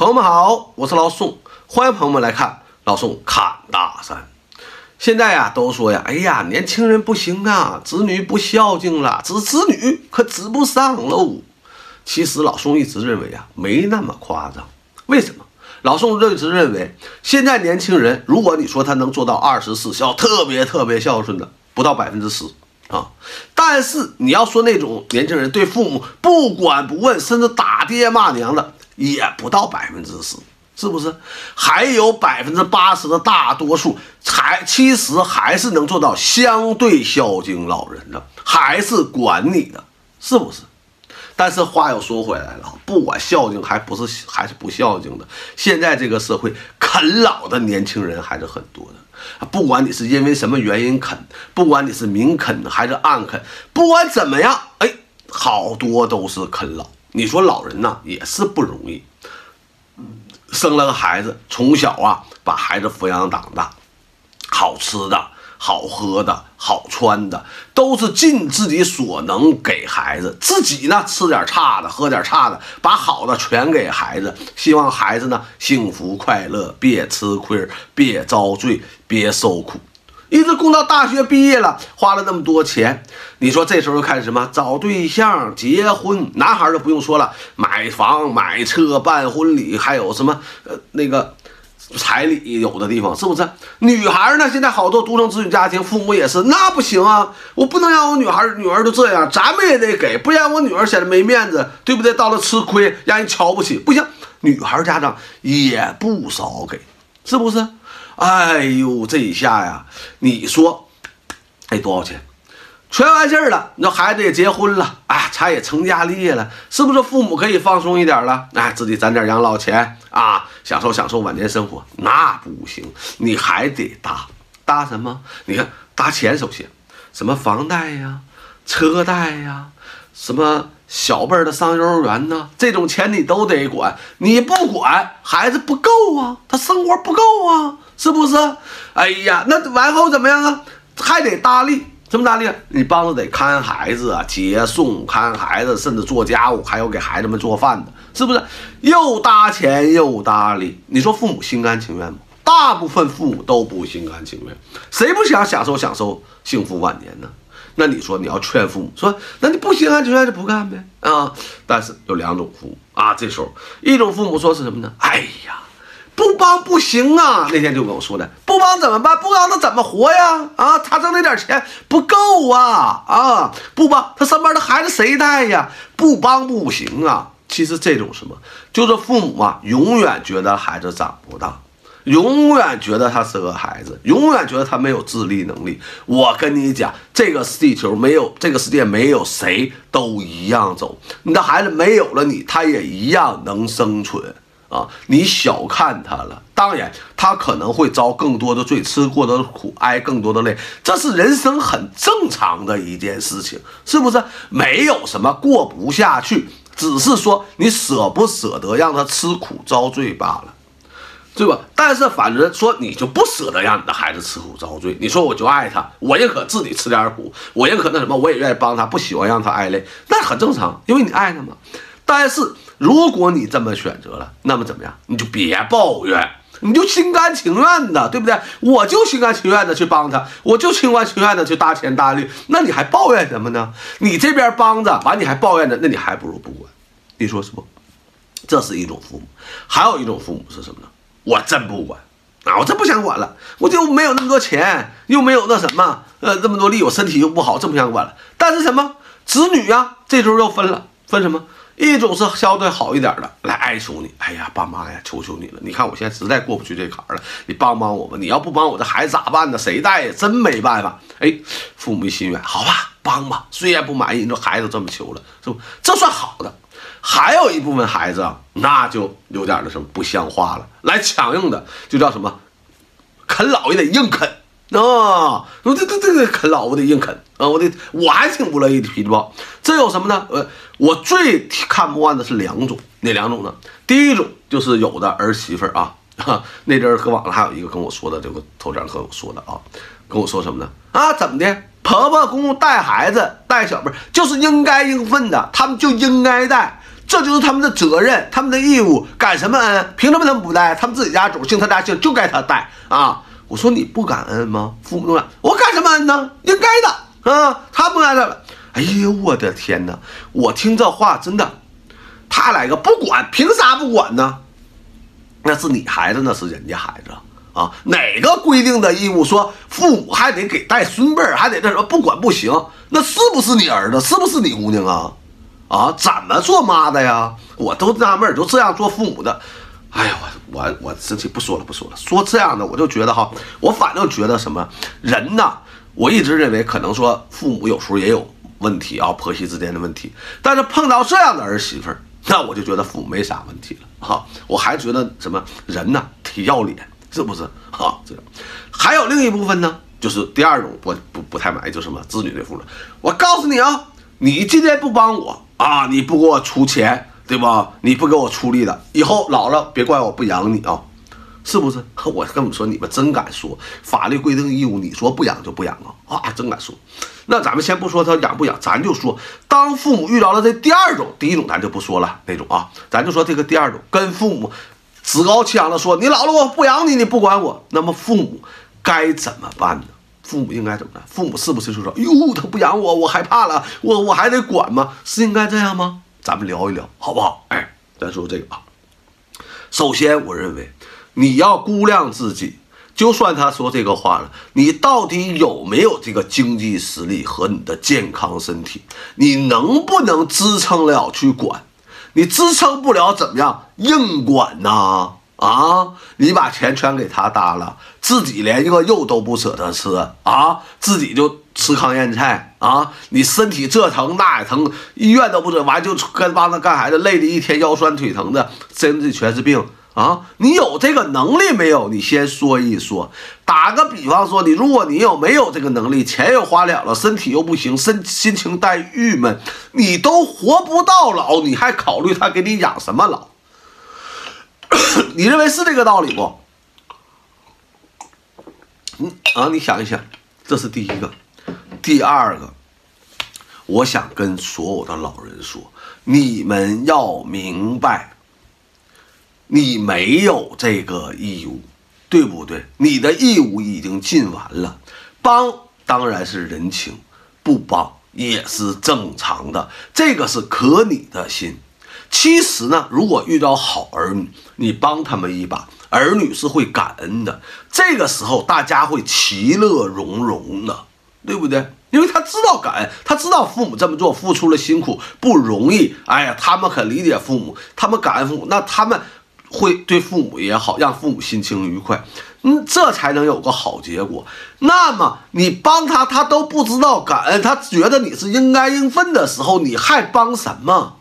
朋友们好，我是老宋，欢迎朋友们来看老宋侃大山。现在呀，都说呀，哎呀，年轻人不行啊，子女不孝敬了，子子女可指不上喽。其实老宋一直认为啊，没那么夸张。为什么？老宋一直认为，现在年轻人，如果你说他能做到二十四孝，特别特别孝顺的，不到百分之十啊。但是你要说那种年轻人对父母不管不问，甚至打爹骂娘的，也不到百分之十，是不是？还有百分之八十的大多数，还其实还是能做到相对孝敬老人的，还是管你的，是不是？但是话又说回来了，不管孝敬还不是还是不孝敬的，现在这个社会啃老的年轻人还是很多的。不管你是因为什么原因啃，不管你是明啃还是暗啃，不管怎么样，哎，好多都是啃老。你说老人呢也是不容易，生了个孩子，从小啊把孩子抚养长大，好吃的。好喝的好穿的，都是尽自己所能给孩子。自己呢，吃点差的，喝点差的，把好的全给孩子。希望孩子呢幸福快乐，别吃亏，别遭罪，别受苦。一直供到大学毕业了，花了那么多钱，你说这时候又开始什么？找对象、结婚。男孩就不用说了，买房、买车、办婚礼，还有什么呃那个。彩礼有的地方是不是？女孩呢？现在好多独生子女家庭，父母也是，那不行啊！我不能让我女孩女儿都这样，咱们也得给，不然我女儿显得没面子，对不对？到了吃亏，让人瞧不起，不行。女孩家长也不少给，是不是？哎呦，这一下呀，你说，哎，多少钱？全完事儿了，那孩子也结婚了，哎，他也成家立业了，是不是？父母可以放松一点了，哎，自己攒点养老钱啊，享受享受晚年生活。那不行，你还得搭搭什么？你看搭钱，首先什么房贷呀、车贷呀，什么小辈儿的上幼儿园呢，这种钱你都得管。你不管，孩子不够啊，他生活不够啊，是不是？哎呀，那完后怎么样啊？还得搭理。怎么大力，你帮着得看孩子啊，接送、看孩子，甚至做家务，还有给孩子们做饭的，是不是？又搭钱又搭理，你说父母心甘情愿吗？大部分父母都不心甘情愿，谁不想享受享受幸福晚年呢？那你说你要劝父母说，那你不心甘情愿就不干呗啊？但是有两种父母啊，这时候一种父母说是什么呢？哎呀。不帮不行啊！那天就跟我说的，不帮怎么办？不帮他怎么活呀？啊，他挣那点钱不够啊！啊，不帮他身边的孩子谁带呀？不帮不行啊！其实这种什么，就是父母啊，永远觉得孩子长不大，永远觉得他是个孩子，永远觉得他没有自立能力。我跟你讲，这个地球没有这个世界没有谁都一样走，你的孩子没有了你，他也一样能生存。啊，你小看他了，当然他可能会遭更多的罪，吃过的苦，挨更多的累，这是人生很正常的一件事情，是不是？没有什么过不下去，只是说你舍不舍得让他吃苦遭罪罢了，对吧？但是反正说你就不舍得让你的孩子吃苦遭罪，你说我就爱他，我认可自己吃点苦，我认可那什么，我也愿意帮他，不喜欢让他挨累，那很正常，因为你爱他嘛。但是如果你这么选择了，那么怎么样？你就别抱怨，你就心甘情愿的，对不对？我就心甘情愿的去帮他，我就心甘情愿的去搭钱搭力，那你还抱怨什么呢？你这边帮着完，你还抱怨着，那你还不如不管，你说是不？这是一种父母，还有一种父母是什么呢？我真不管啊，我真不想管了，我就没有那么多钱，又没有那什么，呃，这么多力，我身体又不好，真不想管了。但是什么子女呀，这时候又分了，分什么？一种是相对好一点的，来哀求你，哎呀，爸妈呀，求求你了！你看我现在实在过不去这坎了，你帮帮我吧！你要不帮我，这孩子咋办呢？谁带呀？真没办法。哎，父母心愿，好吧，帮吧。虽然不满意，你说孩子这么求了，是不？这算好的。还有一部分孩子啊，那就有点那什么不像话了，来强硬的，就叫什么，啃老也得硬啃。啊，说这这这个啃老我得硬啃啊，我得我还挺不乐意的脾气暴。这有什么呢？呃，我最看不惯的是两种，哪两种呢？第一种就是有的儿媳妇儿啊，那阵儿搁网上还有一个跟我说的，这个头前和我说的啊，跟我说什么呢？啊，怎么的？婆婆公公带孩子带小辈就是应该应分的，他们就应该带。这就是他们的责任，他们的义务。感什么恩？凭什么他们不带？他们自己家种姓他家姓就该他带啊！我说你不感恩吗？父母都感，我感什么恩呢？应该的啊！他不干了。哎呦，我的天哪！我听这话真的，他来个不管，凭啥不管呢？那是你孩子，那是人家孩子啊！哪个规定的义务说父母还得给带孙辈儿，还得那什么不管不行？那是不是你儿子？是不是你姑娘啊？啊，怎么做妈的呀？我都纳闷，就这样做父母的，哎呀，我我我生气，不说了，不说了。说这样的，我就觉得哈，我反正觉得什么人呐，我一直认为可能说父母有时候也有问题啊，婆媳之间的问题。但是碰到这样的儿媳妇，那我就觉得父母没啥问题了哈。我还觉得什么人呐，挺要脸，是不是？哈，这样。还有另一部分呢，就是第二种，我不不太满意，就什么子女的父母。我告诉你啊，你今天不帮我。啊！你不给我出钱，对吧？你不给我出力的，以后老了别怪我不养你啊，是不是？我跟你们说，你们真敢说，法律规定义务，你说不养就不养啊？啊，真敢说。那咱们先不说他养不养，咱就说，当父母遇到了这第二种，第一种咱就不说了那种啊，咱就说这个第二种，跟父母趾高气扬的说，你老了我不养你，你不管我，那么父母该怎么办呢？父母应该怎么办？父母是不是就说：“哟，他不养我，我害怕了，我我还得管吗？是应该这样吗？”咱们聊一聊，好不好？哎，咱说这个啊。首先，我认为你要估量自己，就算他说这个话了，你到底有没有这个经济实力和你的健康身体？你能不能支撑了去管？你支撑不了，怎么样？硬管呐？啊你把钱全给他搭了，自己连一个肉都不舍得吃啊！自己就吃糠咽菜啊！你身体这疼那也疼，医院都不准，完就跟帮他干孩子，累的一天腰酸腿疼的，身体全是病啊！你有这个能力没有？你先说一说。打个比方说，你如果你有没有这个能力，钱又花了了，身体又不行，身心情带郁闷，你都活不到老，你还考虑他给你养什么老？你认为是这个道理不？嗯啊，你想一想，这是第一个，第二个，我想跟所有的老人说，你们要明白，你没有这个义务，对不对？你的义务已经尽完了，帮当然是人情，不帮也是正常的，这个是可你的心。其实呢，如果遇到好儿女，你帮他们一把，儿女是会感恩的。这个时候，大家会其乐融融的，对不对？因为他知道感恩，他知道父母这么做付出了辛苦不容易。哎呀，他们很理解父母，他们感恩父母，那他们会对父母也好，让父母心情愉快，嗯，这才能有个好结果。那么你帮他，他都不知道感恩，他觉得你是应该应分的时候，你还帮什么？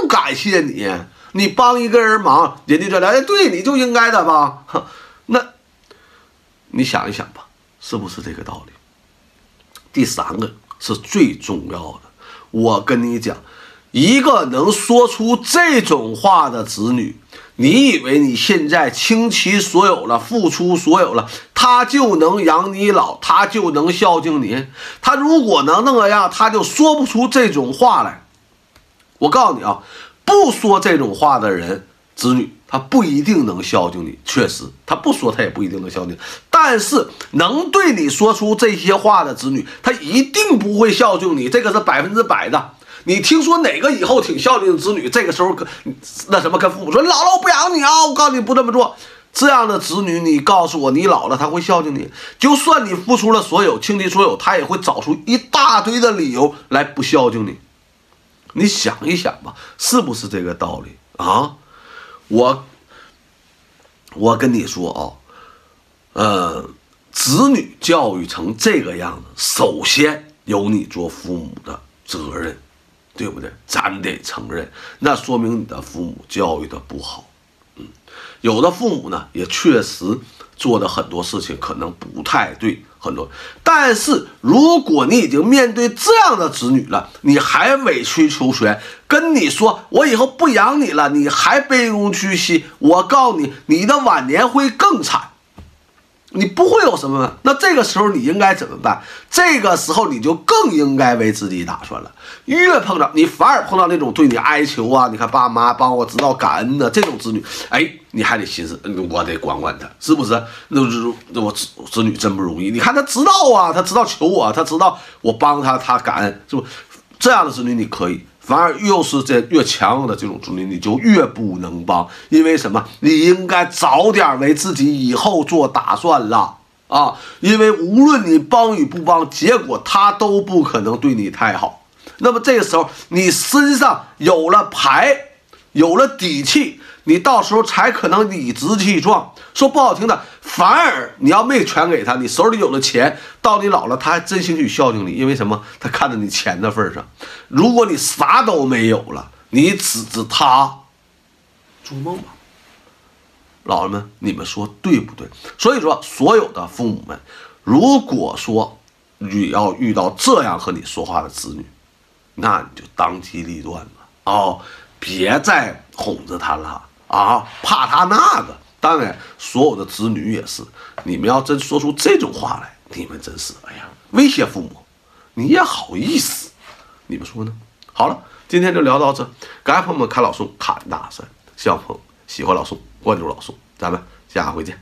不感谢你，你帮一个人忙，人家就来，对，你就应该的吧？那，你想一想吧，是不是这个道理？第三个是最重要的，我跟你讲，一个能说出这种话的子女，你以为你现在倾其所有了，付出所有了，他就能养你老，他就能孝敬你？他如果能那样，他就说不出这种话来。我告诉你啊，不说这种话的人，子女他不一定能孝敬你。确实，他不说他也不一定能孝敬。但是能对你说出这些话的子女，他一定不会孝敬你，这个是百分之百的。你听说哪个以后挺孝敬的子女，这个时候跟那什么跟父母说，姥姥我不养你啊？我告诉你不这么做，这样的子女，你告诉我，你老了他会孝敬你？就算你付出了所有，倾其所有，他也会找出一大堆的理由来不孝敬你。你想一想吧，是不是这个道理啊？我我跟你说啊，呃，子女教育成这个样子，首先有你做父母的责任，对不对？咱得承认，那说明你的父母教育的不好。嗯，有的父母呢，也确实做的很多事情可能不太对。很多，但是如果你已经面对这样的子女了，你还委曲求全，跟你说我以后不养你了，你还卑躬屈膝，我告诉你，你的晚年会更惨。你不会有什么。那这个时候你应该怎么办？这个时候你就更应该为自己打算了。越碰到你，反而碰到那种对你哀求啊，你看爸妈帮我知道感恩的这种子女，哎，你还得寻思，我得管管他，是不是？那那我子子女真不容易。你看他知道啊，他知道求我，他知道我帮他，他感恩，是不？这样的子女你可以。反而又是这越强硬的这种子女，你就越不能帮，因为什么？你应该早点为自己以后做打算了啊！因为无论你帮与不帮，结果他都不可能对你太好。那么这个时候，你身上有了牌，有了底气。你到时候才可能理直气壮，说不好听的，反而你要没全给他，你手里有了钱，到你老了他还真心去孝敬你，因为什么？他看在你钱的份上。如果你啥都没有了，你指着他做梦吧，老人们，你们说对不对？所以说，所有的父母们，如果说你要遇到这样和你说话的子女，那你就当机立断吧，哦，别再哄着他了。啊，怕他那个，当然，所有的子女也是。你们要真说出这种话来，你们真是，哎呀，威胁父母，你也好意思？你们说呢？好了，今天就聊到这，感谢朋友们看老宋侃大山，希望朋友喜欢老宋，关注老宋，咱们下回见。